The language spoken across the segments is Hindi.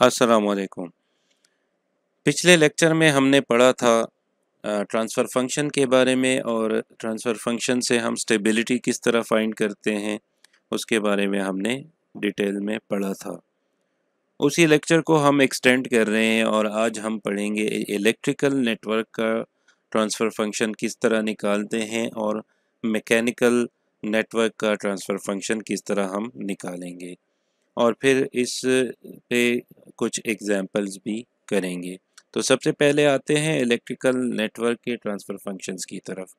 असलकुम पिछले लेक्चर में हमने पढ़ा था ट्रांसफ़र फ़ंक्शन के बारे में और ट्रांसफ़र फ़ंक्शन से हम स्टेबिलिटी किस तरह फाइंड करते हैं, उसके बारे में हमने डिटेल में पढ़ा था। उसी लेक्चर को हम एक्सटेंड कर रहे हैं और आज हम पढ़ेंगे इलेक्ट्रिकल नेटवर्क का ट्रांसफ़र फ़ंक्शन किस तरह निकालते हैं और मैकेनिकल नेटवर्क का ट्रांसफ़र फ़ंक्शन किस तरह हम निकालेंगे। और फिर इस पे कुछ एग्जांपल्स भी करेंगे। तो सबसे पहले आते हैं इलेक्ट्रिकल नेटवर्क के ट्रांसफ़र फ़ंक्शंस की तरफ़।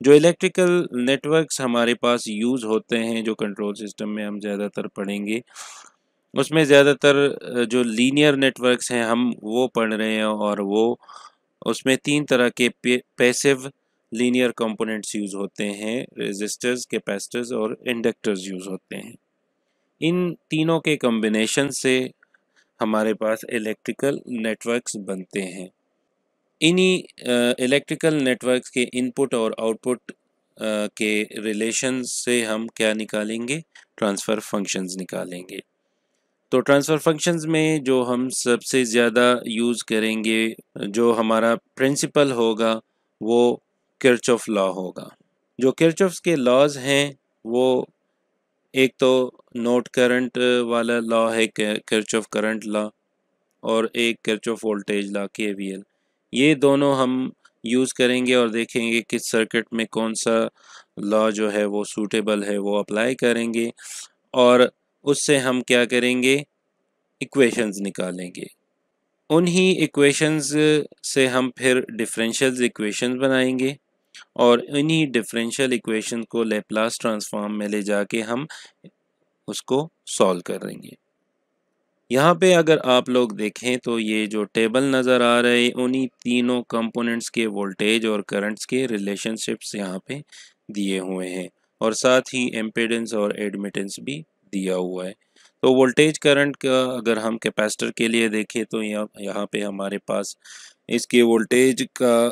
जो इलेक्ट्रिकल नेटवर्क्स हमारे पास यूज़ होते हैं, जो कंट्रोल सिस्टम में हम ज़्यादातर पढ़ेंगे, उसमें ज़्यादातर जो लीनियर नेटवर्क्स हैं, हम वो पढ़ रहे हैं और वो, उसमें तीन तरह के पैसिव लीनियर कंपोनेंट्स यूज़ होते हैं रेजिस्टर्स कैपेसिटर्स और इंडक्टर्स यूज़ होते हैं। इन तीनों के कम्बिनेशन से हमारे पास इलेक्ट्रिकल नेटवर्क्स बनते हैं। इन्हीं इलेक्ट्रिकल नेटवर्क्स के इनपुट और आउटपुट के रिलेशन से हम क्या निकालेंगे? ट्रांसफ़र फ़ंक्शंस निकालेंगे। तो ट्रांसफ़र फ़ंक्शंस में जो हम सबसे ज़्यादा यूज़ करेंगे, जो हमारा प्रिंसिपल होगा, वो किरचॉफ लॉ होगा। जो किरचॉफ्स के लॉज हैं, वो एक तो नोट करंट वाला लॉ है किरचॉफ करंट लॉ और एक Kirchhoff voltage law K V L ये दोनों हम यूज़ करेंगे और देखेंगे किस सर्किट में कौन सा लॉ जो है वो सूटेबल है, वो अप्लाई करेंगे और उससे हम क्या करेंगे? इक्वेशंस निकालेंगे। उन्हीं इक्वेशंस से हम फिर डिफरेंशियल इक्वेशंस बनाएँगे। और इन्हीं डिफरेंशियल इक्वेशन को लेप्लास ट्रांसफॉर्म में ले जाके हम उसको सॉल्व करेंगे यहाँ पे अगर आप लोग देखें तो ये जो टेबल नज़र आ रहे हैं, उन्हीं तीनों कंपोनेंट्स के वोल्टेज और करंट्स के रिलेशनशिप्स यहाँ पे दिए हुए हैं और साथ ही एम्पेडेंस और एडमिटेंस भी दिया हुआ है। तो वोल्टेज करंट का अगर हम कैपेसिटर के लिए देखें तो यहाँ यहाँ पे हमारे पास इसके वोल्टेज का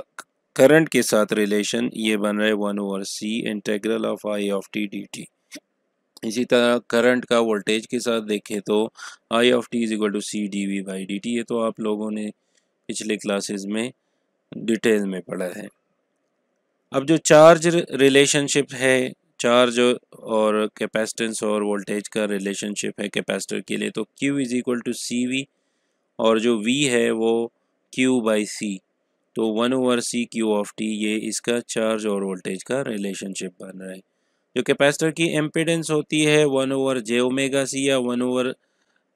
करंट के साथ रिलेशन ये बन रहा है one over C integral of I of T D T. इसी तरह करंट का वोल्टेज के साथ देखें तो I of T is equal to C D V by D T. ये तो आप लोगों ने पिछले क्लासेस में डिटेल में पढ़ा है। अब जो चार्ज रिलेशनशिप है, चार्ज और कैपेसिटेंस और वोल्टेज का रिलेशनशिप है कैपेसिटर के लिए तो Q is equal to C V और जो V है वो Q बाई सी तो one over C Q of T, ये इसका चार्ज और वोल्टेज का रिलेशनशिप बन रहा है। जो कैपेसिटर की एम्पिडेंस होती है, one over J omega C या वन ओवर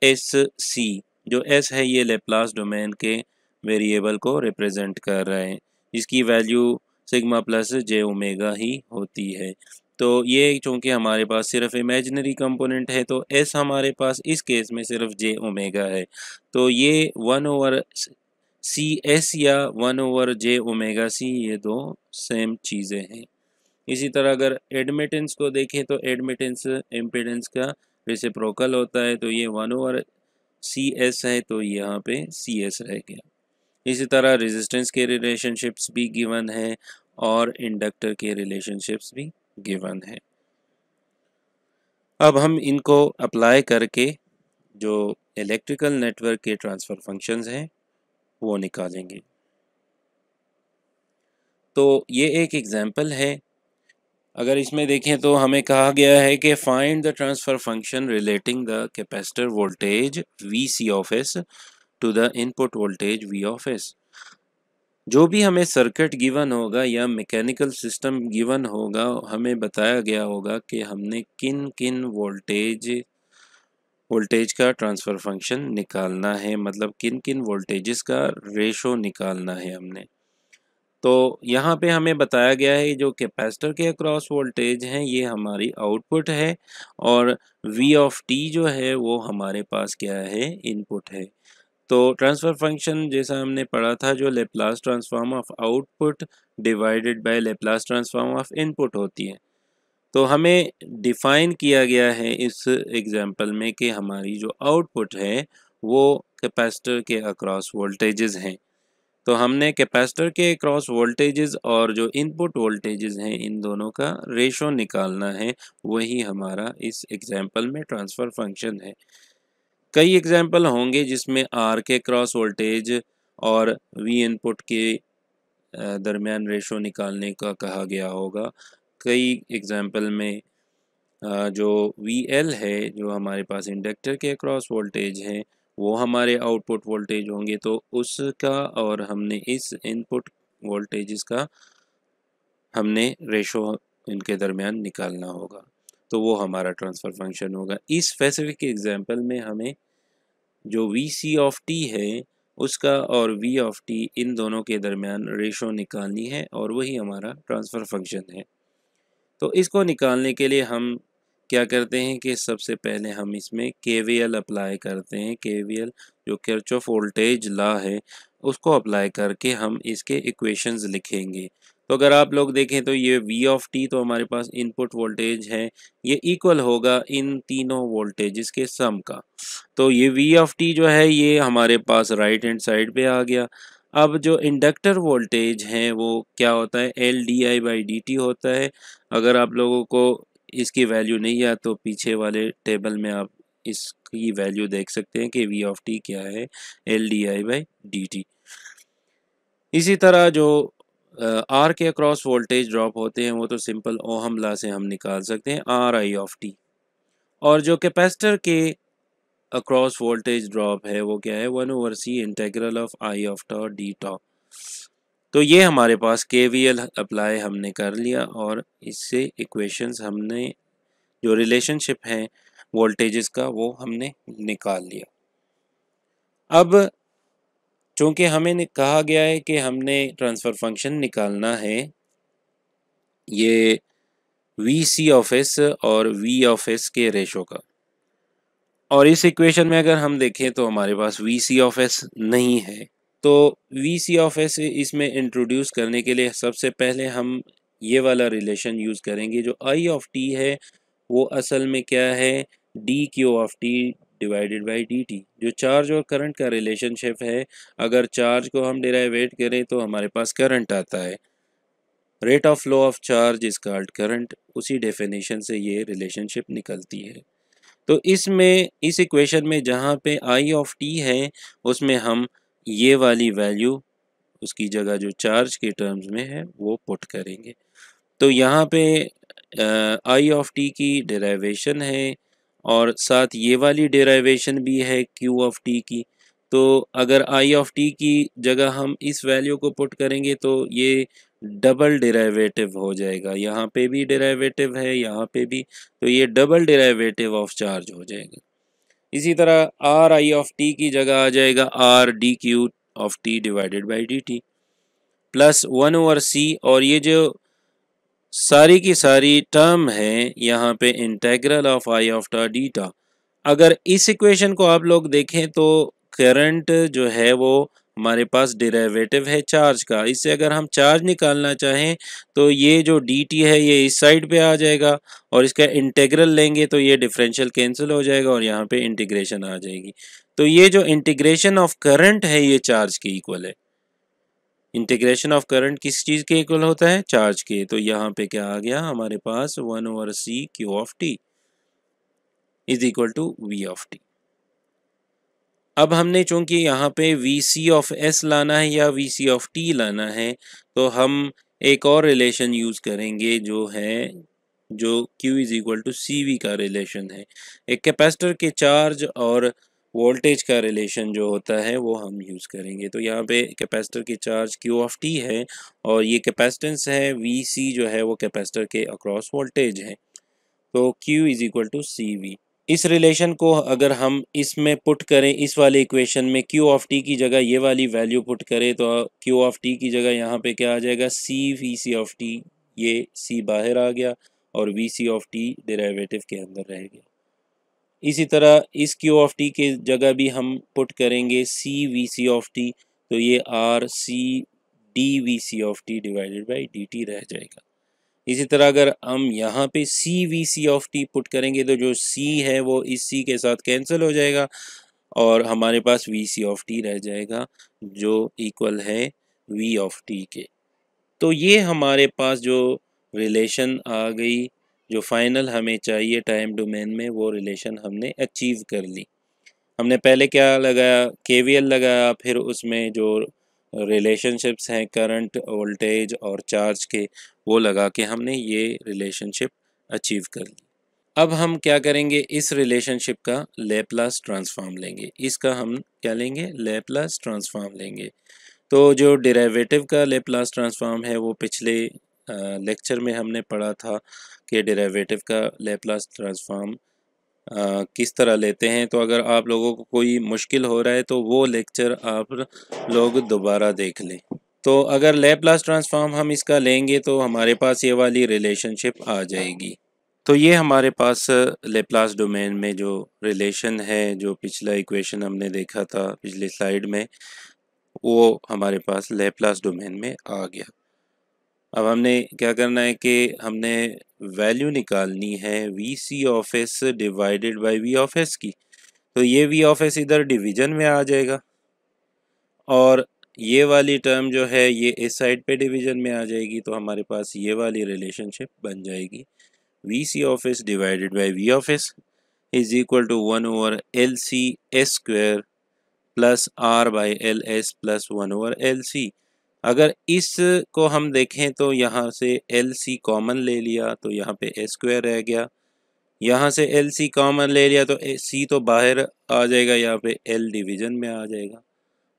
एस सी, जो एस है, ये लेप्लास डोमेन के वेरिएबल को रिप्रेजेंट कर रहा है। इसकी value sigma plus J omega ही होती है। तो ये चूँकि हमारे पास सिर्फ़ इमेजनरी कंपोनेंट है तो एस हमारे पास इस केस में सिर्फ़ जे ओमेगा है। तो ये वन ओवर सी एस या one over J omega C ये दो सेम चीज़ें हैं। इसी तरह अगर एडमिटेंस को देखें तो एडमिटेंस इम्पिडेंस का रेसिप्रोकल होता है तो ये वन ओवर सी एस है तो यहाँ पे सी एस रह गया। इसी तरह रेजिस्टेंस के रिलेशनशिप्स भी गिवन है और इंडक्टर के रिलेशनशिप्स भी गिवन है। अब हम इनको अप्लाई करके जो इलेक्ट्रिकल नेटवर्क के ट्रांसफ़र फ़ंक्शंस हैं वो निकालेंगे। तो ये एक एग्जांपल है। अगर इसमें देखें तो हमें कहा गया है कि find the transfer function relating the capacitor voltage V C of S to the input voltage V of S जो भी हमें सर्किट गिवन होगा या मैकेनिकल सिस्टम गिवन होगा, हमें बताया गया होगा कि हमने किन किन वोल्टेज वोल्टेज का ट्रांसफ़र फ़ंक्शन निकालना है मतलब किन किन वोल्टेजेस का रेशो निकालना है हमने। तो यहाँ पे हमें बताया गया है, जो कैपेसिटर के अक्रॉस वोल्टेज हैं, ये हमारी आउटपुट है और वी ऑफ़ टी जो है, वो हमारे पास क्या है? इनपुट है। तो ट्रांसफ़र फ़ंक्शन जैसा हमने पढ़ा था, जो Laplace transform of output divided by Laplace transform of input होती है। तो हमें डिफ़ाइन किया गया है इस एग्ज़ाम्पल में कि हमारी जो आउटपुट है, वो कैपेसिटर के अक्रॉस वोल्टेजेस हैं। तो हमने कैपेसिटर के अक्रॉस वोल्टेजेस और जो इनपुट वोल्टेजेस हैं, इन दोनों का रेशो निकालना है। वही हमारा इस एग्ज़ाम्पल में ट्रांसफ़र फ़ंक्शन है। कई एग्ज़ाम्पल होंगे जिसमें आर के क्रॉस वोल्टेज और वी इनपुट के दरमियान रेशो निकालने का कहा गया होगा। कई एग्ज़ाम्पल में जो वी एल है, जो हमारे पास इंडक्टर के क्रॉस वोल्टेज हैं, वो हमारे आउटपुट वोल्टेज होंगे तो उसका और हमने इस इनपुट वोल्टेज का हमने रेशो इनके दरमियान निकालना होगा। तो वो हमारा ट्रांसफ़र फ़ंक्शन होगा। इस स्पेसिफिक एग्जांपल में हमें जो वी सी ऑफ़ टी है, उसका और वी ऑफ़ टी इन दोनों के दरमियान रेशो निकालनी है, और वही हमारा ट्रांसफ़र फ़ंक्शन है। तो इसको निकालने के लिए हम क्या करते हैं कि सबसे पहले हम इसमें के अप्लाई करते हैं। के जो किरचॉफ वोल्टेज ला है, उसको अप्लाई करके हम इसके इक्वेशंस लिखेंगे। तो अगर आप लोग देखें तो ये वी ऑफ़ टी तो हमारे पास इनपुट वोल्टेज है, ये इक्वल होगा इन तीनों वोल्टेज के सम का। तो ये वी ऑफ़ टी जो है, ये हमारे पास राइट हैंड साइड पे आ गया। अब जो इंडक्टर वोल्टेज है, वो क्या होता है? L D I by D T होता है। अगर आप लोगों को इसकी वैल्यू नहीं है तो पीछे वाले टेबल में आप इसकी वैल्यू देख सकते हैं कि वी ऑफ़ टी क्या है? L D I by D T इसी तरह जो आर के अक्रॉस वोल्टेज ड्रॉप होते हैं, वो तो सिंपल ओहम ला से हम निकाल सकते हैं आर आई ऑफ़ टी और जो कैपेसिटर के अक्रॉस वोल्टेज ड्रॉप है, वो क्या है? One over C integral of I of tau D tau तो ये हमारे पास के वी एल अप्लाई हमने कर लिया और इससे इक्वेशंस हमने, जो रिलेशनशिप हैं वोल्टेजेस का, वो हमने निकाल लिया। अब, चूँकि हमें कहा गया है कि हमने ट्रांसफ़र फ़ंक्शन निकालना है, ये वी सी ऑफ़ एस और वी ऑफ़ एस के रेशो का। और इस इक्वेशन में अगर हम देखें तो हमारे पास वी सी ऑफ़ एस नहीं है। तो वी सी ऑफ़ एस इसमें इंट्रोड्यूस करने के लिए सबसे पहले हम ये वाला रिलेशन यूज़ करेंगे जो आई ऑफ़ टी है, वो असल में क्या है? D Q of T divided by D T जो चार्ज और करंट का रिलेशनशिप है। अगर चार्ज को हम डिराइवेट करें तो हमारे पास करंट आता है। Rate of flow of charge is called current उसी डेफिनेशन से ये रिलेशनशिप निकलती है। तो इसमें, इस इक्वेशन में जहाँ पे आई ऑफ़ टी है, उसमें हम ये वाली वैल्यू उसकी जगह जो चार्ज के टर्म्स में है, वो पुट करेंगे। तो यहाँ पे आई ऑफ़ टी की डेराइवेशन है और साथ ये वाली डेराइवेशन भी है क्यू ऑफ़ टी की। तो अगर आई ऑफ़ टी की जगह हम इस वैल्यू को पुट करेंगे तो ये डबल डेराइवेटिव हो जाएगा। यहाँ पे भी डेराइवेटिव है, यहाँ पे भी तो ये डबल डेराइवेटिव ऑफ़ चार्ज हो जाएगा। इसी तरह आर आई ऑफ़ टी की जगह आ जाएगा। R D Q of T divided by D T plus one over C और ये जो सारी की सारी टर्म है, यहाँ पे इंटेग्रल ऑफ़ आई ऑफ़ टा डीटा अगर इस इक्वेशन को आप लोग देखें तो करंट जो है वो हमारे पास डेरिवेटिव है चार्ज का। इससे अगर हम चार्ज निकालना चाहें तो ये जो डी टी है, ये इस साइड पे आ जाएगा और इसका इंटेग्रल लेंगे तो ये डिफरेंशियल कैंसिल हो जाएगा और यहाँ पे इंटीग्रेशन आ जाएगी। तो ये जो इंटीग्रेशन ऑफ़ करंट है, ये चार्ज के इक्वल है। इंटीग्रेशन ऑफ़ करंट किस चीज़ के इक्वल होता है? चार्ज के। तो यहाँ पे क्या आ गया? हमारे पास one over C Q of T is equal to V of T अब हमने चूँकि यहाँ पे वी सी ऑफ़ एस लाना है या वी सी ऑफ़ टी लाना है तो हम एक और रिलेशन यूज़ करेंगे जो है, जो Q is equal to C V का रिलेशन है। एक कैपेसिटर के चार्ज और वोल्टेज का रिलेशन जो होता है, वो हम यूज़ करेंगे। तो यहाँ पे कैपेसिटर के चार्ज क्यू ऑफ़ टी है और ये कैपेसिटेंस है वी सी जो है वो कैपेसिटर के अक्रॉस वोल्टेज है। तो Q is equal to C V इस रिलेशन को अगर हम इसमें पुट करें, इस वाले इक्वेशन में क्यू ऑफ़ टी की जगह ये वाली वैल्यू पुट करें तो क्यू ऑफ़ टी की जगह यहाँ पे क्या आ जाएगा? C V C of T ये सी बाहर आ गया और V C of T derivative के अंदर रह गया। इसी तरह इस क्यू ऑफ़ टी के जगह भी हम पुट करेंगे C V C of T तो ये R C D V C of T divided by D T रह जाएगा। इसी तरह अगर हम यहाँ पे C V C of T put करेंगे तो जो सी है वो इस सी के साथ कैंसिल हो जाएगा और हमारे पास वी सी ऑफ़ टी रह जाएगा, जो इक्वल है वी ऑफ़ टी के। तो ये हमारे पास जो रिलेशन आ गई, जो फाइनल हमें चाहिए टाइम डोमेन में, वो रिलेशन हमने अचीव कर ली। हमने पहले क्या लगाया? केवीएल लगाया, फिर उसमें जो रिलेशनशिप्स हैं करंट वोल्टेज और चार्ज के, वो लगा के हमने ये रिलेशनशिप अचीव कर ली। अब हम क्या करेंगे? इस रिलेशनशिप का लेप्लास ट्रांसफॉर्म लेंगे। इसका हम क्या लेंगे? लेप्लास ट्रांसफॉर्म लेंगे। तो जो डेरिवेटिव का लेप्लास ट्रांसफॉर्म है, वो पिछले लेक्चर में हमने पढ़ा था कि डेरिवेटिव का लेप्लास ट्रांसफॉर्म किस तरह लेते हैं? तो अगर आप लोगों को कोई मुश्किल हो रहा है तो वो लेक्चर आप लोग दोबारा देख लें। तो अगर लेप्लास ट्रांसफॉर्म हम इसका लेंगे तो हमारे पास ये वाली रिलेशनशिप आ जाएगी। तो ये हमारे पास लेप्लास डोमेन में जो रिलेशन है, जो पिछला इक्वेशन हमने देखा था पिछली स्लाइड में, वो हमारे पास लेप्लास डोमेन में आ गया। अब हमने क्या करना है कि हमने वैल्यू निकालनी है V C of S divided by V of S की। तो ये वी ऑफ़ एस इधर डिवीज़न में आ जाएगा और ये वाली टर्म जो है ये इस साइड पे डिवीज़न में आ जाएगी तो हमारे पास ये वाली रिलेशनशिप बन जाएगी। V C of S divided by V of S is equal to one over L C S square plus R by L S plus one over L C अगर इस को हम देखें तो यहाँ से एल सी कॉमन ले लिया तो यहाँ पे ए स्क्वायर रह गया। यहाँ से एल सी कॉमन ले लिया तो सी तो बाहर आ जाएगा, यहाँ पे एल डिवीज़न में आ जाएगा,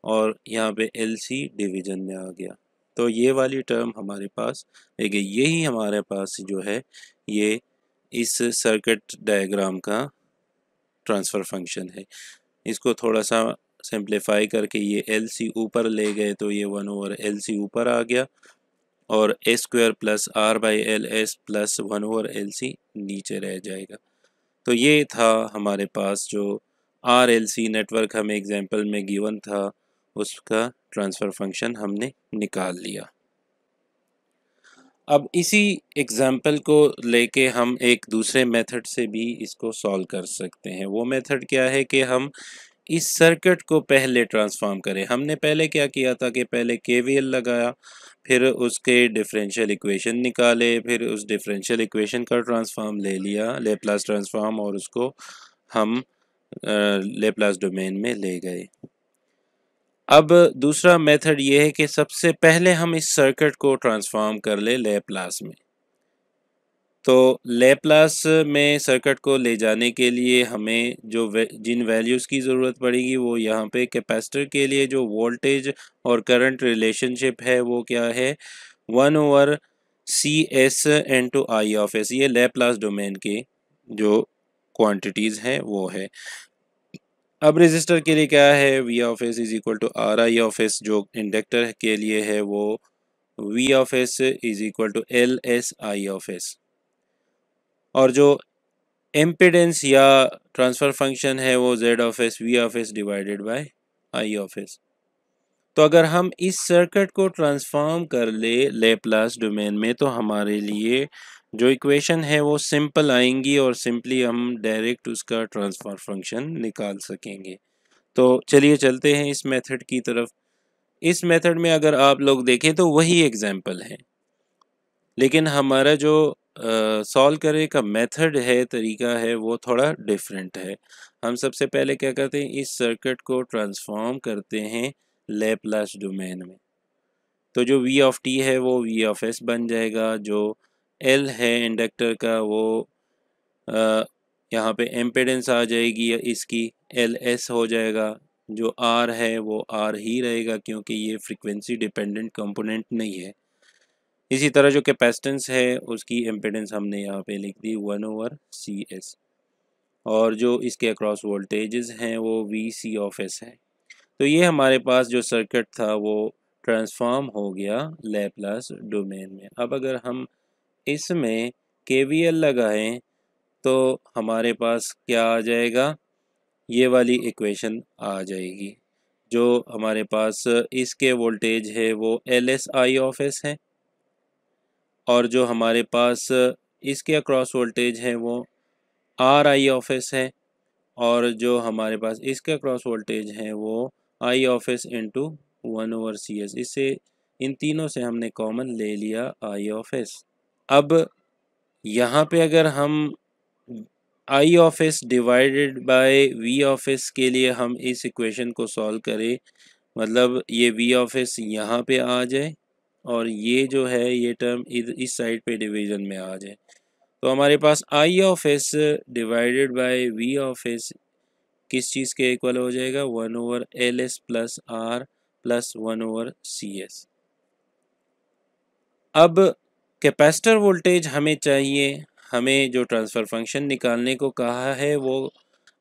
और यहाँ पे एल सी डिवीज़न में आ गया। तो ये वाली टर्म हमारे पास, देखिए, यही हमारे पास जो है, ये इस सर्किट डायग्राम का ट्रांसफ़र फ़ंक्शन है। इसको थोड़ा सा सिंप्लीफाई करके ये एल सी ऊपर ले गए तो ये वन ओवर एल सी ऊपर आ गया और A square plus R by L S plus one over L C नीचे रह जाएगा। तो ये था हमारे पास जो आर एल सी नेटवर्क हमें एग्जांपल में गिवन था, उसका ट्रांसफ़र फ़ंक्शन हमने निकाल लिया। अब इसी एग्ज़ाम्पल को लेके हम एक दूसरे मेथड से भी इसको सॉल्व कर सकते हैं। वो मेथड क्या है कि हम इस सर्किट को पहले ट्रांसफॉर्म करें। हमने पहले क्या किया था कि पहले केवीएल लगाया, फिर उसके डिफरेंशियल इक्वेशन निकाले, फिर उस डिफरेंशियल इक्वेशन का ट्रांसफॉर्म ले लिया लेप्लास ट्रांसफॉर्म और उसको हम लेप्लास डोमेन में ले गए। अब दूसरा मेथड ये है कि सबसे पहले हम इस सर्किट को ट्रांसफॉर्म कर ले लेप्लास में। तो लेप्लास में सर्किट को ले जाने के लिए हमें जो वे, जिन वैल्यूज़ की ज़रूरत पड़ेगी वो यहाँ पे कैपेसिटर के लिए जो वोल्टेज और करंट रिलेशनशिप है वो क्या है? One over C S into I of S ये लेप्लास डोमेन के जो क्वांटिटीज़ हैं वो है। अब रजिस्टर के लिए क्या है? V of S is equal to R I of S जो इंडक्टर के लिए है वो V of S is equal to L S I of S और जो एम्पिडेंस या ट्रांसफ़र फ़ंक्शन है वो Z of S V of S divided by I of S तो अगर हम इस सर्किट को ट्रांसफॉर्म कर ले लेप्लास डोमेन में तो हमारे लिए जो इक्वेशन है वो सिंपल आएँगी और सिंपली हम डायरेक्ट उसका ट्रांसफ़र फ़ंक्शन निकाल सकेंगे। तो चलिए चलते हैं इस मेथड की तरफ़। इस मेथड में अगर आप लोग देखें तो वही एग्ज़ाम्पल है। लेकिन हमारा जो सॉल्व uh, करने का मेथड है तरीका है वो थोड़ा डिफरेंट है। हम सबसे पहले क्या करते हैं इस सर्किट को ट्रांसफॉर्म करते हैं लेप्लास डोमेन में। तो जो वी ऑफ़ टी है वो वी ऑफ़ एस बन जाएगा जो एल है इंडक्टर का वो uh, यहाँ पे एम्पेडेंस आ जाएगी इसकी एल एस हो जाएगा। जो आर है वो आर ही रहेगा क्योंकि ये फ्रिक्वेंसी डिपेंडेंट कंपोनेंट नहीं है। इसी तरह जो कैपेसिटेंस है, उसकी एम्पेडेंस हमने यहाँ पे लिख दी वन ओवर सी एस और जो इसके अक्रॉस वोल्टेजेस हैं, वो वी सी ऑफ़ एस है. तो ये हमारे पास जो सर्किट था, वो ट्रांसफॉर्म हो गया लेप्लास डोमेन में. अब अगर हम इसमें के वी एल लगाएँ तो हमारे पास क्या आ जाएगा? ये वाली इक्वेशन आ जाएगी. जो हमारे पास इसके वोल्टेज है, वो L S I of S है. और जो हमारे पास इसके अक्रॉस वोल्टेज है, वो आर आई ऑफ़ एस है और जो हमारे पास इसके अक्रॉस वोल्टेज है, वो I of S into one over C S इससे इन तीनों से हमने कॉमन ले लिया आई ऑफ़ एस अब यहाँ पे अगर हम I of S divided by V of S के लिए हम इस इक्वेशन को सॉल्व करें मतलब ये वी ऑफ़ एस यहाँ पे आ जाए और ये जो है, ये टर्म इस साइड पे डिवीज़न में आ जाए तो हमारे पास I of S divided by V of S किस चीज़ के इक्वल हो जाएगा? One over L S plus R plus one over C S अब कैपेसिटर वोल्टेज हमें चाहिए, हमें जो ट्रांसफ़र फ़ंक्शन निकालने को कहा है, वो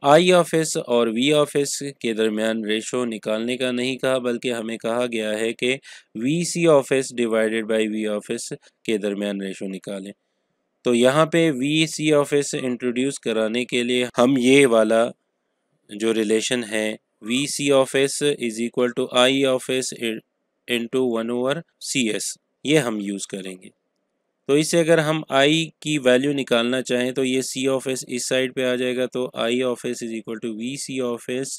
आई ऑफ़ एस और वी ऑफ़ एस के दरमियान रेशो निकालने का नहीं कहा, बल्कि हमें कहा गया है कि V C of S divided by V of S के दरमियान रेशो निकालें। तो यहाँ पे V C of S introduce कराने के लिए हम ये वाला जो रिलेशन है, V C of S is equal to I of S into one over C S, ये हम यूज़ करेंगे। तो इससे अगर हम i की वैल्यू निकालना चाहें तो ये सी ऑफ़ एस इस साइड पे आ जाएगा तो i of S is equal to V C of S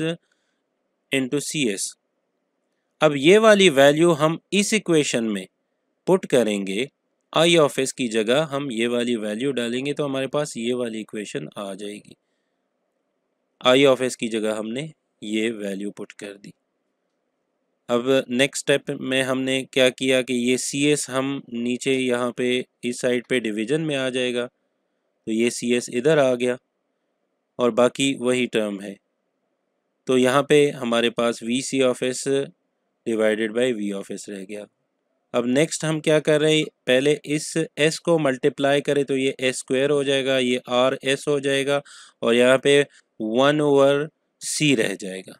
into C S अब ये वाली वैल्यू हम इस इक्वेशन में पुट करेंगे, i ऑफ़ एस की जगह हम ये वाली वैल्यू डालेंगे तो हमारे पास ये वाली इक्वेशन आ जाएगी। i ऑफ़ एस की जगह हमने ये वैल्यू पुट कर दी। अब नेक्स्ट स्टेप में हमने क्या किया कि ये सी एस हम नीचे यहाँ पे इस साइड पे डिवीज़न में आ जाएगा। तो ये सी एस इधर आ गया और बाकी वही टर्म है। तो यहाँ पे हमारे पास V C of S divided by V of S रह गया। अब नेक्स्ट हम क्या कर रहे हैं? पहले इस एस को मल्टीप्लाई करें तो ये एस स्क्वायर हो जाएगा, ये आर एस हो जाएगा और यहाँ पे वन ओवर सी रह जाएगा।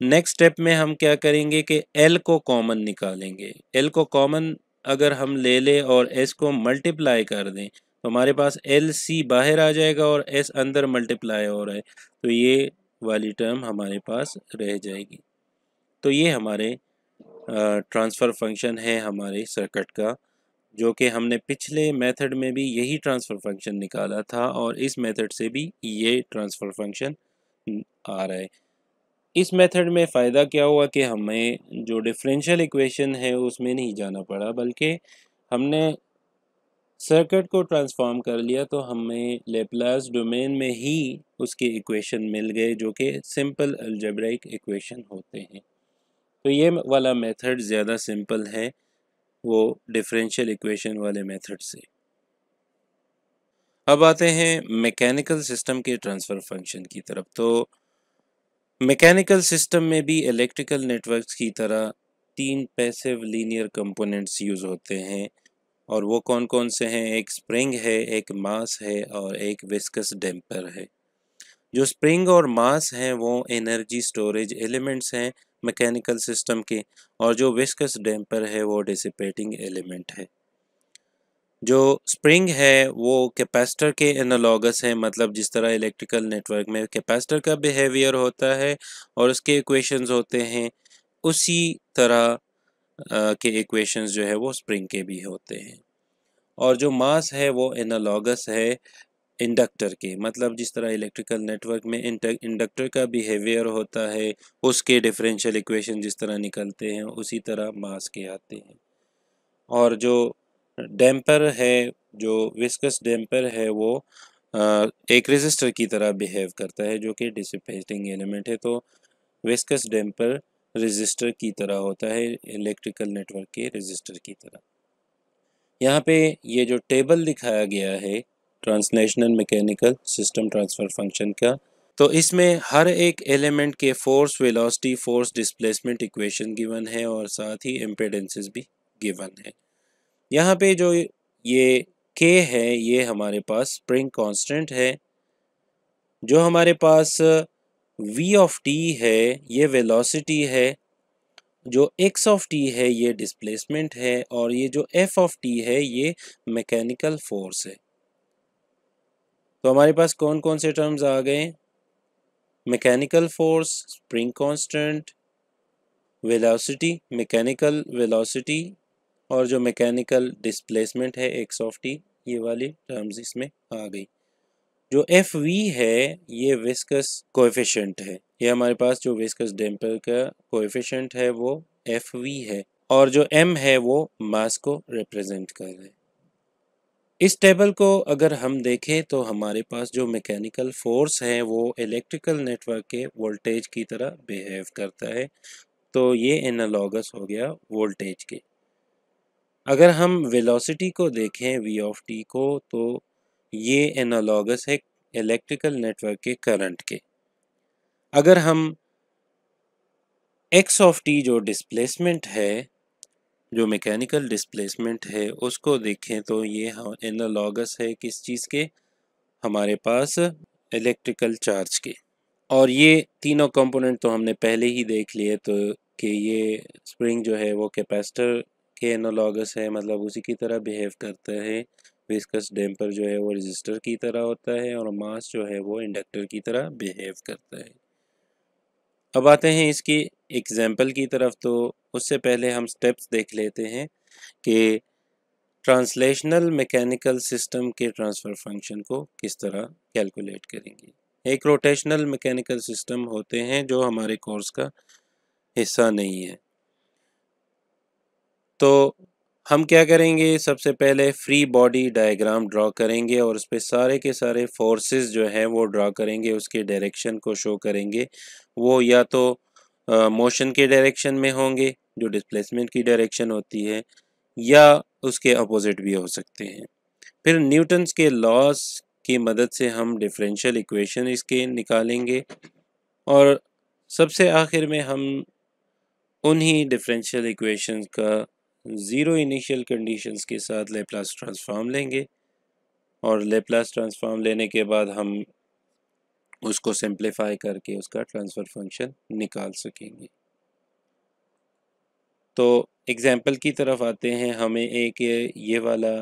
नेक्स्ट स्टेप में हम क्या करेंगे कि एल को कॉमन निकालेंगे। एल को कॉमन अगर हम ले लें और एस को मल्टीप्लाई कर दें तो हमारे पास एल सी बाहर आ जाएगा और एस अंदर मल्टीप्लाई हो रहा है। तो ये वाली टर्म हमारे पास रह जाएगी। तो ये हमारे ट्रांसफ़र फ़ंक्शन है हमारे सर्किट का, जो कि हमने पिछले मेथड में भी यही ट्रांसफ़र फ़ंक्शन निकाला था और इस मेथड से भी ये ट्रांसफ़र फ़ंक्शन आ रहा है। इस मेथड में फ़ायदा क्या हुआ कि हमें जो डिफरेंशियल इक्वेशन है, उसमें नहीं जाना पड़ा, बल्कि हमने सर्किट को ट्रांसफॉर्म कर लिया तो हमें लेप्लास डोमेन में ही उसके इक्वेशन मिल गए, जो कि सिंपल अल्जेब्रिक इक्वेशन होते हैं। तो ये वाला मेथड ज़्यादा सिंपल है, वो डिफरेंशियल इक्वेशन वाले मेथड से। अब आते हैं मैकेनिकल सिस्टम के ट्रांसफ़र फ़ंक्शन की तरफ़। तो मैकेनिकल सिस्टम में भी इलेक्ट्रिकल नेटवर्क्स की तरह तीन पैसिव लीनियर कंपोनेंट्स यूज़ होते हैं। और वो कौन कौन से हैं? एक स्प्रिंग है, एक मास है और एक विस्कस डैम्पर है। जो स्प्रिंग और मास हैं, वो एनर्जी स्टोरेज एलिमेंट्स हैं मैकेनिकल सिस्टम के। और जो विस्कस डैम्पर है, वो डिसिपेटिंग एलिमेंट है। जो स्प्रिंग है, वो कैपेसिटर के एनालॉगस है मतलब जिस तरह इलेक्ट्रिकल नेटवर्क में कैपेसिटर का बिहेवियर होता है और उसके इक्वेशंस होते हैं, उसी तरह के इक्वेशंस जो है वो स्प्रिंग के भी होते हैं। और जो मास है, वो एनालॉगस है इंडक्टर के मतलब जिस तरह इलेक्ट्रिकल नेटवर्क में इंडक्टर का बिहेवियर होता है, उसके डिफरेंशियल इक्वेशन जिस तरह निकलते हैं, उसी तरह मास के आते हैं। और जो डैम्पर है, जो विस्कस डैम्पर है, वो एक रेजिस्टर की तरह बिहेव करता है, जो कि डिसिपेटिंग एलिमेंट है तो विस्कस डैम्पर रेजिस्टर की तरह होता है इलेक्ट्रिकल नेटवर्क के रेजिस्टर की तरह। यहाँ पे ये जो टेबल दिखाया गया है transnational mechanical system transfer function का तो इसमें हर एक एलिमेंट के force velocity force displacement equation given है, और साथ ही इम्पेडेंसेस भी गिवन है। यहाँ पे जो ये के है, ये हमारे पास स्प्रिंग कांस्टेंट है। जो हमारे पास v ऑफ़ टी है, ये वेलोसिटी है। जो x ऑफ़ टी है, ये डिस्प्लेसमेंट है। और ये जो f ऑफ़ टी है, ये मैकेनिकल फोर्स है। तो हमारे पास कौन कौन से टर्म्स आ गए? Mechanical force spring constant velocity mechanical velocity और जो मैकेनिकल डिस्प्लेसमेंट है एक्स ऑफ़ टी ये वाली टर्म्स इसमें आ गई। जो एफ़ वी है, ये विस्कस कोएफिशिएंट है। ये हमारे पास जो विस्कस डेम्पर का कोएफिशिएंट है, वो एफ़ वी है और जो एम है, वो मास को रिप्रेजेंट कर रहे इस टेबल को अगर हम देखें तो हमारे पास जो मैकेनिकल फोर्स है, वो इलेक्ट्रिकल नेटवर्क के वोल्टेज की तरह बिहेव करता है। तो ये एनालॉगस हो गया वोल्टेज के। अगर हम वेलोसिटी को देखें वी ऑफ़ टी को तो ये एनालॉगस है इलेक्ट्रिकल नेटवर्क के करंट के। अगर हम एक्स ऑफ़ टी जो डिस्प्लेसमेंट है, जो मैकेनिकल डिस्प्लेसमेंट है, उसको देखें तो ये एनालॉगस है किस चीज़ के? हमारे पास इलेक्ट्रिकल चार्ज के। और ये तीनों कंपोनेंट तो हमने पहले ही देख लिए तो कि ये स्प्रिंग जो है वो कैपेसिटर के एनोलॉगस है मतलब उसी की तरह बिहेव करता है। विस्कस डैम्पर जो है वो रजिस्टर की तरह होता है और मास जो है वो इंडक्टर की तरह बिहेव करता है। अब आते हैं इसकी एग्ज़ाम्पल की तरफ़ तो उससे पहले हम स्टेप्स देख लेते हैं कि ट्रांसलेशनल मैकेनिकल सिस्टम के ट्रांसफ़र फ़ंक्शन को किस तरह कैलकुलेट करेंगे। एक रोटेशनल मैकेनिकल सिस्टम होते हैं जो हमारे कोर्स का हिस्सा नहीं है। तो हम क्या करेंगे? सबसे पहले फ्री बॉडी डायग्राम ड्रॉ करेंगे और उस पर सारे के सारे फोर्सेस जो हैं वो ड्रॉ करेंगे, उसके डायरेक्शन को शो करेंगे। वो या तो मोशन के डायरेक्शन में होंगे, जो डिस्प्लेसमेंट की डायरेक्शन होती है, या उसके अपोजिट भी हो सकते हैं। फिर न्यूटन्स के लॉस की मदद से हम डिफरेंशियल इक्वेशन इसके निकालेंगे और सबसे आखिर में हम उन्हीं डिफरेंशियल इक्वेशन का ज़ीरो इनिशियल कंडीशंस के साथ लेप्लास ट्रांसफॉर्म लेंगे और लेप्लास ट्रांसफॉर्म लेने के बाद हम उसको सिंप्लीफाई करके उसका ट्रांसफ़र फ़ंक्शन निकाल सकेंगे। तो एग्ज़ाम्पल की तरफ़ आते हैं, हमें एक ये वाला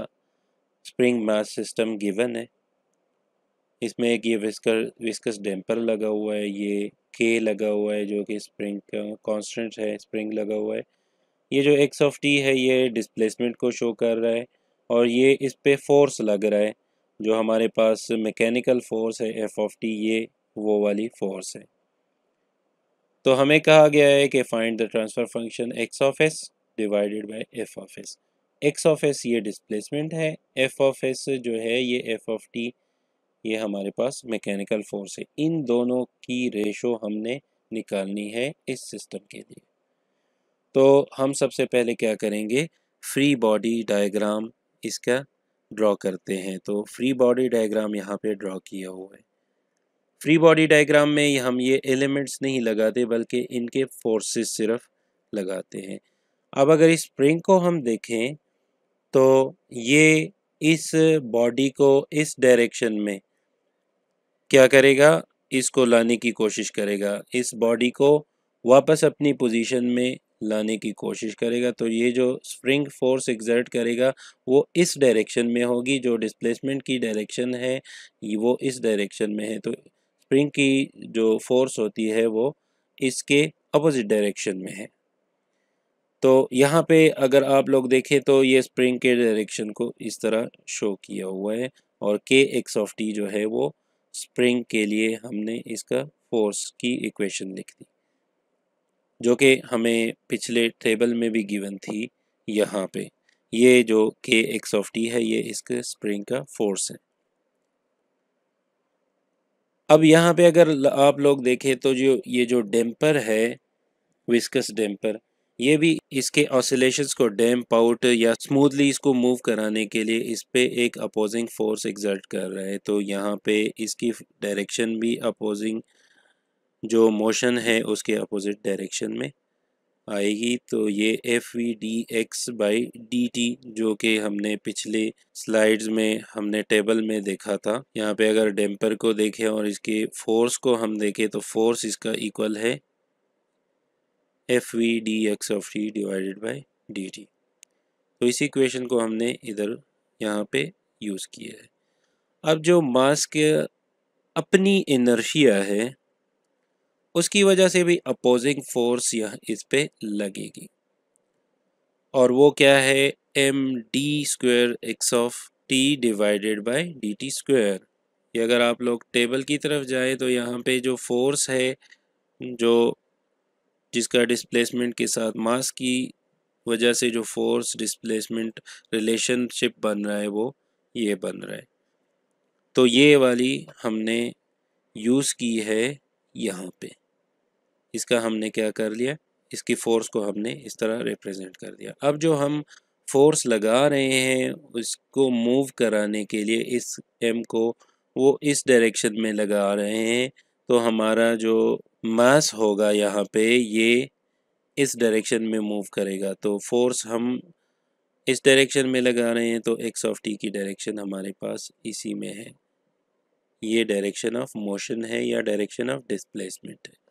स्प्रिंग मास सिस्टम गिवन है। इसमें एक ये विस्कर विस्कस डैम्पर लगा हुआ है, ये के लगा हुआ है, जो कि स्प्रिंग का कांस्टेंट है स्प्रिंग लगा हुआ है। ये जो एक्स ऑफ़ टी है, ये डिस्प्लेसमेंट को शो कर रहा है और ये इस पे फोर्स लग रहा है, जो हमारे पास मैकेनिकल फोर्स है एफ़ ऑफ़ टी ये वो वाली फोर्स है। तो हमें कहा गया है कि find the transfer function x of s divided by f of s x of s ये डिस्प्लेसमेंट है एफ़ ऑफ़ एस जो है, ये एफ़ ऑफ़ टी ये हमारे पास मैकेनिकल फोर्स है। इन दोनों की रेशो हमने निकालनी है इस सिस्टम के लिए। तो हम सबसे पहले क्या करेंगे? फ्री बॉडी डायग्राम इसका ड्रॉ करते हैं। तो फ्री बॉडी डायग्राम यहाँ पे ड्रॉ किया हुआ है। फ्री बॉडी डायग्राम में हम ये एलिमेंट्स नहीं लगाते, बल्कि इनके फोर्सेस सिर्फ़ लगाते हैं। अब अगर इस स्प्रिंग को हम देखें तो ये इस बॉडी को इस डायरेक्शन में क्या करेगा? इसको लाने की कोशिश करेगा। इस बॉडी को वापस अपनी पोजीशन में लाने की कोशिश करेगा तो ये जो स्प्रिंग फोर्स एग्जर्ट करेगा, वो इस डायरेक्शन में होगी, जो डिस्प्लेसमेंट की डायरेक्शन है वो इस डायरेक्शन में है तो स्प्रिंग की जो फोर्स होती है, वो इसके अपोजिट डायरेक्शन में है। तो यहाँ पे अगर आप लोग देखें तो ये स्प्रिंग के डायरेक्शन को इस तरह शो किया हुआ है, और के एक्स ऑफ़ टी जो है, वो स्प्रिंग के लिए हमने इसका फोर्स की इक्वेशन लिख दी। जो कि हमें पिछले टेबल में भी गिवन थी यहाँ पे। ये जो के एक्स ऑफ़ टी है, ये इसके स्प्रिंग का फोर्स है। अब यहाँ पे अगर आप लोग देखें तो जो, ये जो डेम्पर है विस्कस डेम्पर ये भी इसके ऑसिलेशंस को डैम्प आउट या स्मूथली इसको मूव कराने के लिए इस पर एक अपोजिंग फोर्स एग्जर्ट कर रहा है। तो यहाँ पे इसकी डायरेक्शन भी अपोजिंग जो मोशन है उसके अपोजिट डायरेक्शन में आएगी। तो ये f v d x by d t जो कि हमने पिछले स्लाइड्स में, हमने टेबल में देखा था। यहाँ पे अगर डैम्पर को देखें और इसके फोर्स को हम देखें तो फोर्स इसका इक्वल है f v d x of t divided by d t तो इस इक्वेशन को हमने इधर, यहाँ पे यूज़ किया है। अब जो मास के अपनी इनर्शिया है उसकी वजह से भी अपोजिंग फोर्स यह इस पे लगेगी। और वो क्या है? M d square x of t divided by d t square ये अगर आप लोग टेबल की तरफ़ जाए तो यहाँ पे जो फोर्स है, जो जिसका डिस्प्लेसमेंट के साथ मास की वजह से जो फोर्स डिस्प्लेसमेंट रिलेशनशिप बन रहा है, वो ये बन रहा है। तो ये वाली हमने यूज़ की है यहाँ पे। इसका हमने क्या कर लिया? इसकी फ़ोर्स को हमने इस तरह रिप्रेजेंट कर दिया। अब जो हम फोर्स लगा रहे हैं, उसको मूव कराने के लिए इस एम को वो इस डायरेक्शन में लगा रहे हैं तो हमारा जो मास होगा यहाँ पे, ये इस डायरेक्शन में मूव करेगा। तो फोर्स हम इस डायरेक्शन में लगा रहे हैं तो एक्स ऑफ़ टी की डायरेक्शन हमारे पास इसी में है। ये डायरेक्शन ऑफ़ मोशन है या डायरेक्शन ऑफ़ डिस्प्लेसमेंट है।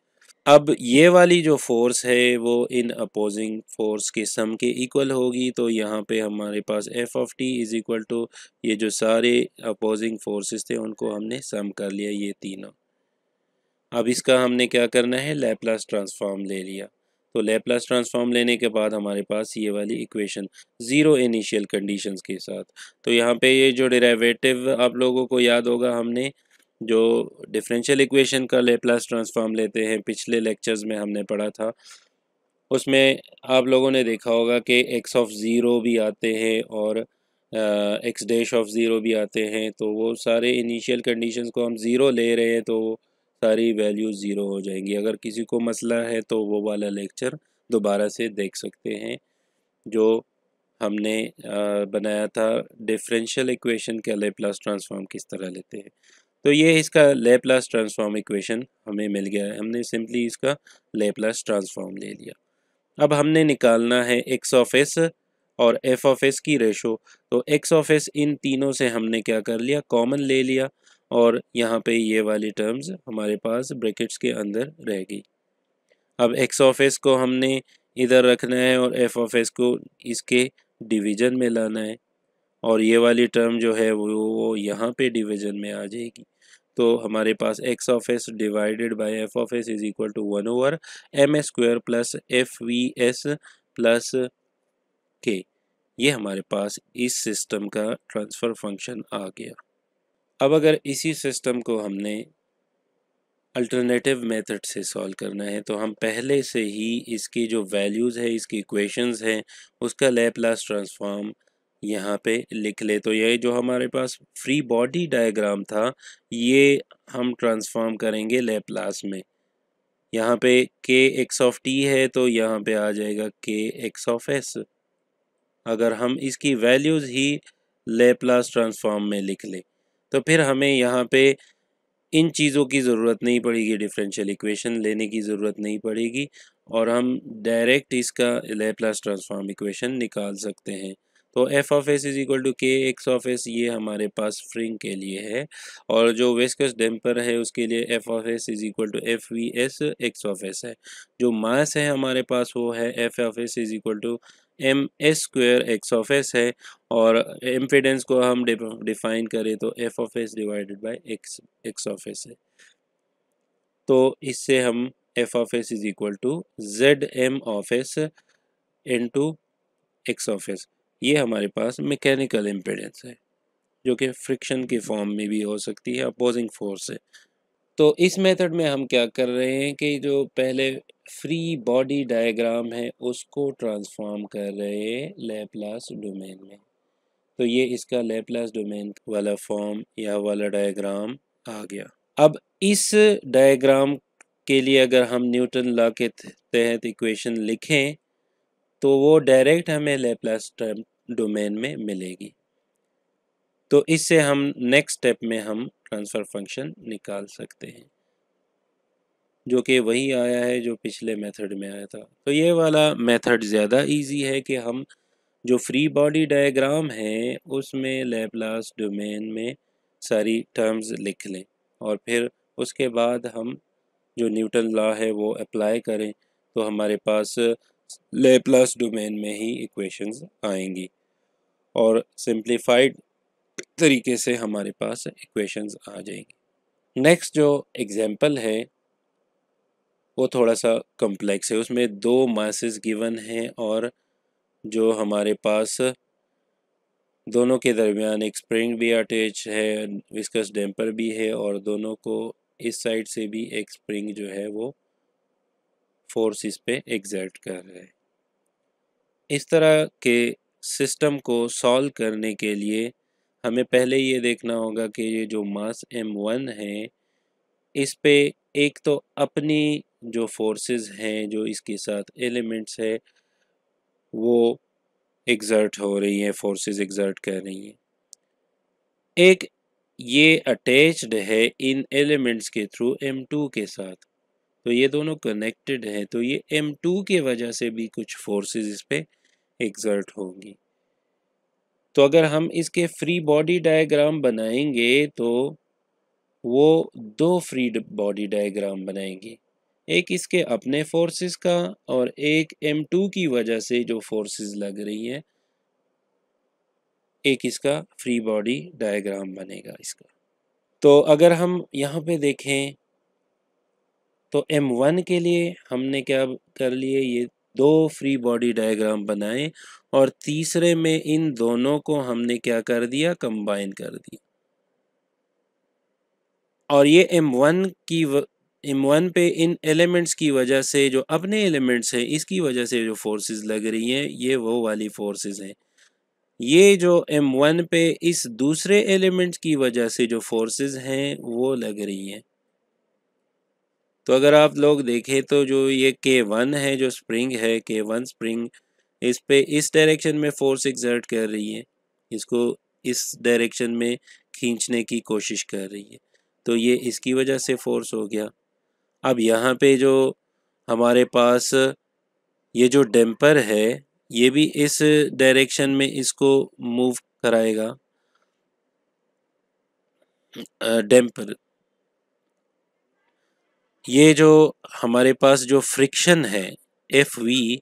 अब ये वाली जो फोर्स है, वो इन अपोजिंग फोर्स के सम के इक्वल होगी तो यहाँ पे हमारे पास f of t is equal to ये जो सारे अपोजिंग फोर्सेस थे, उनको हमने सम कर लिया ये तीनों। अब इसका हमने क्या करना है? लेप्लास ट्रांसफॉर्म ले लिया। तो लेप्लास ट्रांसफॉर्म लेने के बाद हमारे पास ये वाली इक्वेशन ज़ीरो इनिशियल कंडीशंस के साथ। तो यहाँ पे ये जो डेरिवेटिव आप लोगों को याद होगा, हमने जो डिफरेंशियल इक्वेशन का लेप्लास ट्रांसफॉर्म लेते हैं, पिछले लेक्चर्स में हमने पढ़ा था, उसमें आप लोगों ने देखा होगा कि एक्स ऑफ़ ज़ीरो भी आते हैं और एक्स डैश ऑफ़ ज़ीरो भी आते हैं तो वो सारे इनिशियल कंडीशंस को हम ज़ीरो ले रहे हैं तो सारी वैल्यूज़ ज़ीरो हो जाएँगी। अगर किसी को मसला है तो वो वाला लेक्चर दोबारा से देख सकते हैं, जो हमने बनाया था डिफरेंशियल इक्वेशन के लेप्लास ट्रांसफॉर्म किस तरह लेते हैं। तो ये इसका लेप्लास ट्रांसफॉर्म इक्वेशन हमें मिल गया है। हमने सिंपली इसका लेप्लास ट्रांसफॉर्म ले लिया। अब हमने निकालना है एक्स ऑफ़ एस और एफ़ ऑफ़ एस की रेशो तो एक्स ऑफ़ एस इन तीनों से हमने क्या कर लिया? कॉमन ले लिया और यहाँ पे ये वाली टर्म्स हमारे पास ब्रैकेट्स के अंदर रह गई अब एक्स ऑफ़ एस को हमने इधर रखना है और एफ़ ऑफ़ एस को इसके डिवीज़न में लाना है। और ये वाली टर्म जो है वो वो यहाँ पे डिवीज़न में आ जाएगी। तो हमारे पास x of s divided by f of s is equal to one over m s square plus f v s plus k ये हमारे पास इस सिस्टम का ट्रांसफ़र फ़ंक्शन आ गया। अब अगर इसी सिस्टम को हमने अल्टरनेटिव मेथड से सॉल्व करना है तो हम पहले से ही इसकी जो वैल्यूज़ है, इसकी इक्वेशंस हैं, उसका लेप्लास ट्रांसफॉर्म यहाँ पे लिख ले तो ये जो हमारे पास फ्री बॉडी डायग्राम था, ये हम ट्रांसफॉर्म करेंगे लेप्लास में। यहाँ पे के एक्स ऑफ़ टी है तो यहाँ पे आ जाएगा के एक्स ऑफ़ एस अगर हम इसकी वैल्यूज़ ही लेप्लास ट्रांसफॉर्म में लिख लें तो फिर हमें यहाँ पे इन चीज़ों की ज़रूरत नहीं पड़ेगी डिफरेंशियल इक्वेशन लेने की ज़रूरत नहीं पड़ेगी, और हम डायरेक्ट इसका लेप्लास ट्रांसफॉर्म इक्वेशन निकाल सकते हैं। तो f of s is equal to k x of s ये हमारे पास फ्रिंग के लिए है और जो वेस्कस डेम्पर है उसके लिए f of s is equal to f v s x of s है जो मास है हमारे पास वो है f of s is equal to m s square x of s है और इम्पिडेंस को हम डिफाइन करें तो f of s divided by x x of s है तो इससे हम f of s is equal to z m of s into x of s ये हमारे पास मैकेनिकल इम्पिडेंस है, जो कि फ्रिक्शन के फॉर्म में भी हो सकती है अपोजिंग फोर्स से तो इस मेथड में हम क्या कर रहे हैं कि जो पहले फ्री बॉडी डायग्राम है, उसको ट्रांसफॉर्म कर रहे हैं लेप्लास डोमेन में। तो ये इसका लेप्लास डोमेन वाला फॉर्म या वाला डायग्राम आ गया। अब इस डायग्राम के लिए अगर हम न्यूटन लॉ के तहत इक्वेशन लिखें तो वो डायरेक्ट हमें लेप्लास डोमेन में मिलेगी। तो इससे हम नेक्स्ट स्टेप में हम ट्रांसफ़र फ़ंक्शन निकाल सकते हैं। जो कि वही आया है जो पिछले मेथड में आया था। तो ये वाला मेथड ज़्यादा इजी है कि हम जो फ्री बॉडी डायग्राम है, उसमें लेपलास डोमेन में सारी टर्म्स लिख लें और फिर उसके बाद हम जो न्यूटन लॉ है वो अप्लाई करें। तो हमारे पास लेप्लास डोमेन में ही इक्वेशंस आएँगी। और सिंप्लीफाइड तरीके से हमारे पास इक्वेशंस आ जाएँगी। नेक्स्ट जो एग्जांपल है, वो थोड़ा सा कम्प्लेक्स है। उसमें दो मासेस गिवन हैं और जो हमारे पास दोनों के दरमियान एक स्प्रिंग भी अटैच है विस्कस डैम्पर भी है और दोनों को इस साइड से भी एक स्प्रिंग जो है वो फोर्स इस पे एग्जर्ट कर रहा है। इस तरह के सिस्टम को सॉल्व करने के लिए हमें पहले ये देखना होगा कि ये जो मास एम वन है, इस पे एक तो अपनी जो फोर्सेस हैं, जो इसके साथ एलिमेंट्स है, वो एग्जर्ट हो रही हैं, फोर्सेस एग्जर्ट कर रही हैं। एक ये अटैच्ड है इन एलिमेंट्स के थ्रू एम टू के साथ। तो ये दोनों कनेक्टेड हैं तो ये M2 के वजह से भी कुछ फोर्सेस इस पर एग्जर्ट होंगी। तो अगर हम इसके फ्री बॉडी डायग्राम बनाएँगे तो वो दो फ्री बॉडी डायग्राम बनाएँगे। एक इसके अपने फोर्सेस का और एक M2 की वजह से जो फोर्सेस लग रही है, एक इसका फ्री बॉडी डायग्राम बनेगा इसका। तो अगर हम यहाँ पे देखें तो M1 के लिए हमने क्या कर लिए? ये दो फ्री बॉडी डायग्राम बनाए और तीसरे में इन दोनों को हमने क्या कर दिया? कंबाइन कर दिया। और ये M1 की M1 पे इन एलिमेंट्स की वजह से जो अपने एलिमेंट्स हैं, इसकी वजह से जो फोर्सेस लग रही हैं, ये वो वाली फोर्सेस हैं। ये जो M1 पे इस दूसरे एलिमेंट्स की वजह से जो फोर्सेस हैं, वो लग रही हैं। तो अगर आप लोग देखें तो जो ये के वन है, जो स्प्रिंग है के वन स्प्रिंग इस पे इस डायरेक्शन में फोर्स एग्जर्ट कर रही है। इसको इस डायरेक्शन में खींचने की कोशिश कर रही है। तो ये इसकी वजह से फोर्स हो गया। अब यहाँ पे जो हमारे पास ये जो डैम्पर है, ये भी इस डायरेक्शन में इसको मूव कराएगा। डैम्पर ये जो हमारे पास जो फ्रिक्शन है एफ़ वी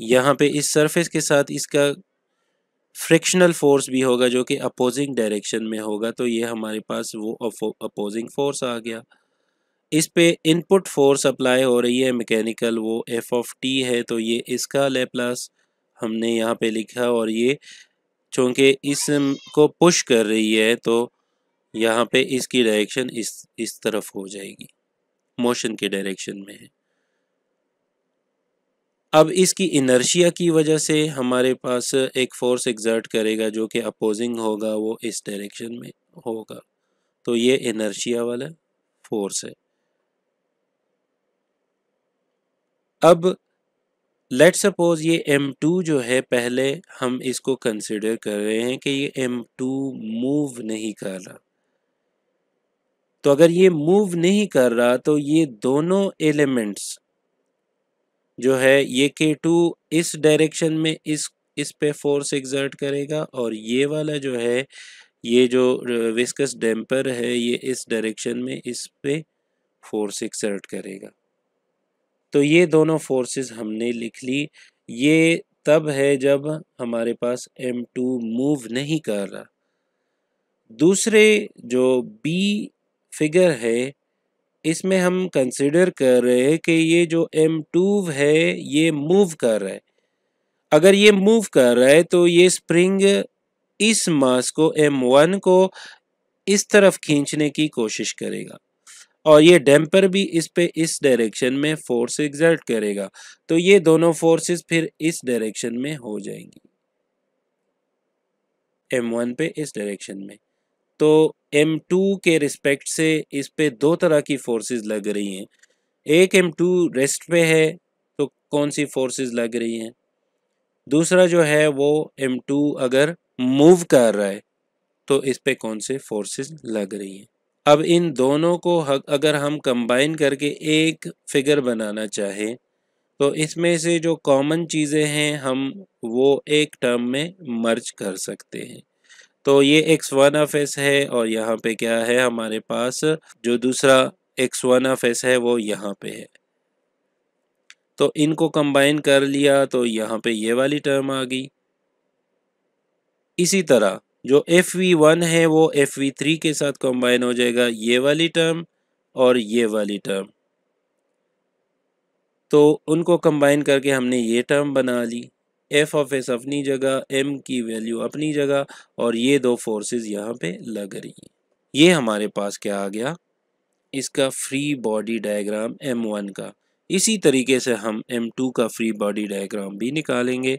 यहाँ पे इस सरफेस के साथ इसका फ्रिक्शनल फोर्स भी होगा जो कि अपोजिंग डायरेक्शन में होगा तो ये हमारे पास वो अपोजिंग फोर्स आ गया। इस पे इनपुट फोर्स अप्लाई हो रही है मैकेनिकल वो एफ़ ऑफ़ टी है तो ये इसका लेप्लास हमने यहाँ पे लिखा और ये चूँकि इस को पुश कर रही है तो यहाँ पे इसकी डायरेक्शन इस इस तरफ़ हो जाएगी। मोशन के डायरेक्शन में है। अब इसकी इनर्शिया की वजह से हमारे पास एक फोर्स एग्जर्ट करेगा जो कि अपोजिंग होगा, वो इस डायरेक्शन में होगा। तो ये इनर्शिया वाला फोर्स है। अब लेट सपोज़ ये M2 जो है, पहले हम इसको कंसिडर कर रहे हैं कि ये M2 मूव नहीं कर रहा। तो अगर ये मूव नहीं कर रहा तो ये दोनों एलिमेंट्स जो है, ये के टू इस डायरेक्शन में इस इस पे फोर्स एग्जर्ट करेगा और ये वाला जो है, ये जो विस्कस डैम्पर है, ये इस डायरेक्शन में इस पे फोर्स एक्सर्ट करेगा। तो ये दोनों फोर्सेस हमने लिख ली। ये तब है जब हमारे पास M2 मूव नहीं कर रहा। दूसरे जो B फिगर है, इसमें हम कंसिडर कर रहे हैं कि ये जो M2 है, ये मूव कर रहा है। अगर ये मूव कर रहा है तो ये स्प्रिंग इस मास को M1 को इस तरफ़ खींचने की कोशिश करेगा। और ये डैम्पर भी इस पे इस डायरेक्शन में फोर्स एग्जर्ट करेगा। तो ये दोनों फोर्सेस फिर इस डायरेक्शन में हो जाएँगी। M1 पे इस डायरेक्शन में। तो M2 के रिस्पेक्ट से इस पे दो तरह की फोर्सेस लग रही हैं। एक एम टू रेस्ट पे है तो कौन सी फोर्सेस लग रही हैं? दूसरा जो है वो एम टू अगर मूव कर रहा है तो इस पे कौन से फोर्सेस लग रही हैं? अब इन दोनों को अगर हम कंबाइन करके एक फिगर बनाना चाहें तो इसमें से जो कॉमन चीज़ें हैं, हम वो एक टर्म में मर्ज कर सकते हैं। तो ये एक्स वन ऑफ़ एस है और यहाँ पे क्या है हमारे पास? जो दूसरा एक्स वन ऑफ़ एस है वो यहाँ पे है। तो इनको कंबाइन कर लिया तो यहाँ पे ये वाली टर्म आ गई। इसी तरह जो एफ़ वी वन है वो एफ़ वी थ्री के साथ कंबाइन हो जाएगा ये वाली टर्म और ये वाली टर्म तो उनको कंबाइन करके हमने ये टर्म बना ली। एफ़ ऑफ़ एस अपनी जगह एम की वैल्यू अपनी जगह और ये दो फोर्सेस यहाँ पे लग रही हैं। ये हमारे पास क्या आ गया? इसका free body diagram m one का। इसी तरीके से हम एम टू का फ्री बॉडी डायग्राम भी निकालेंगे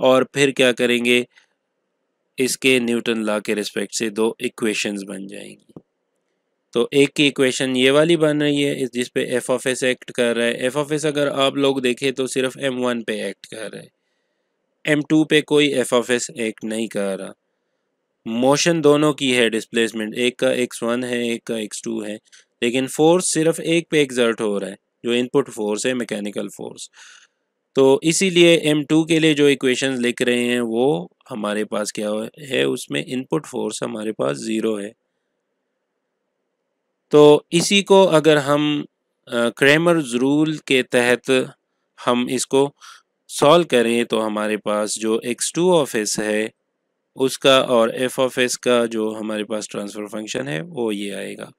और फिर क्या करेंगे? इसके न्यूटन लॉ के रिस्पेक्ट से दो इक्वेशंस बन जाएँगी। तो एक की इक्वेशन ये वाली बन रही है जिस पे एफ़ ऑफ़ एस एक्ट कर रहा है। एफ़ ऑफ़ एस अगर आप लोग देखें तो सिर्फ़ एम वन पे एक्ट कर रहा है। एम टू पे कोई एफ़ ऑफ़ एस एक्ट नहीं कर रहा। मोशन दोनों की है डिस्प्लेसमेंट एक का एक्स वन है, एक का एक्स टू है, लेकिन फोर्स सिर्फ़ एक पे एग्जर्ट हो रहा है, जो इनपुट फोर्स है मैकेनिकल फोर्स तो इसीलिए एम टू के लिए जो इक्वेशन लिख रहे हैं, वो हमारे पास क्या है, उसमें इनपुट फोर्स हमारे पास ज़ीरो है। तो इसी को अगर हम क्रेमर रूल के तहत हम इसको सॉल्व करें तो हमारे पास जो एक्स टू ऑफ़ एस है, उसका और एफ़ ऑफ़ एस का जो हमारे पास ट्रांसफ़र फ़ंक्शन है, वो ये आएगा।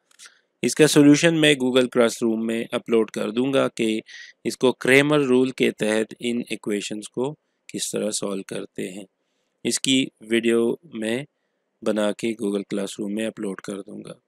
इसका सोल्यूशन मैं गूगल क्लासरूम में अपलोड कर दूँगा कि इसको क्रेमर रूल के तहत इन इक्वेशंस को किस तरह सॉल्व करते हैं। इसकी वीडियो मैं बना के गूगल क्लासरूम में अपलोड कर दूँगा।